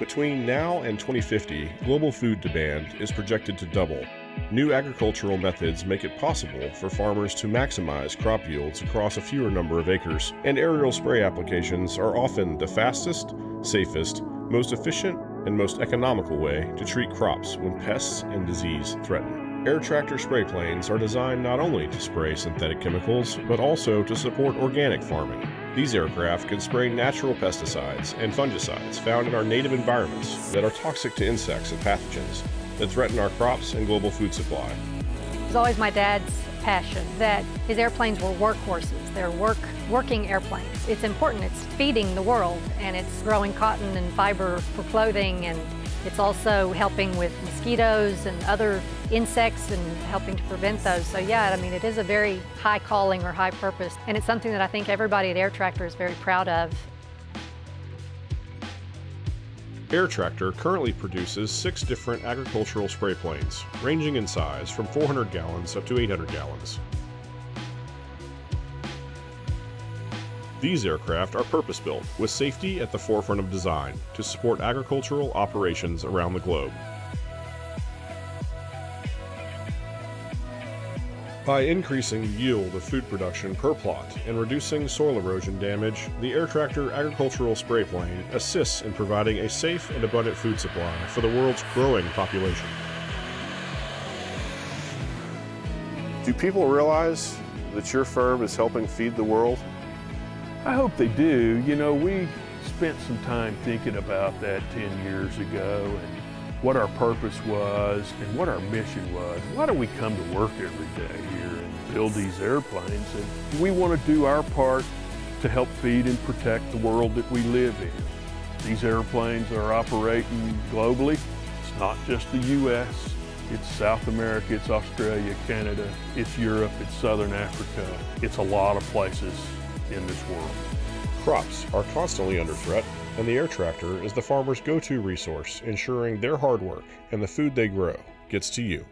Between now and 2050, global food demand is projected to double. New agricultural methods make it possible for farmers to maximize crop yields across a fewer number of acres, and aerial spray applications are often the fastest, safest, most efficient, and most economical way to treat crops when pests and disease threaten. Air tractor spray planes are designed not only to spray synthetic chemicals, but also to support organic farming. These aircraft can spray natural pesticides and fungicides found in our native environments that are toxic to insects and pathogens that threaten our crops and global food supply. Was always my dad's passion that his airplanes were workhorses. They're work, working airplanes. It's important. It's feeding the world and it's growing cotton and fiber for clothing and it's also helping with mosquitoes and other insects and helping to prevent those. So yeah, I mean, it is a very high calling or high purpose, and it's something that I think everybody at Air Tractor is very proud of. Air Tractor currently produces six different agricultural spray planes, ranging in size from 400 gallons up to 800 gallons. These aircraft are purpose built with safety at the forefront of design to support agricultural operations around the globe. By increasing the yield of food production per plot and reducing soil erosion damage, the Air Tractor agricultural spray plane assists in providing a safe and abundant food supply for the world's growing population. Do people realize that your firm is helping feed the world? I hope they do. You know, we spent some time thinking about that 10 years ago and what our purpose was and what our mission was. Why do we come to work every day here and build these airplanes? And we want to do our part to help feed and protect the world that we live in. These airplanes are operating globally. It's not just the U.S., it's South America, it's Australia, Canada, it's Europe, it's Southern Africa. It's a lot of places in this world. Crops are constantly under threat, and the air tractor is the farmer's go to resource, ensuring their hard work and the food they grow gets to you.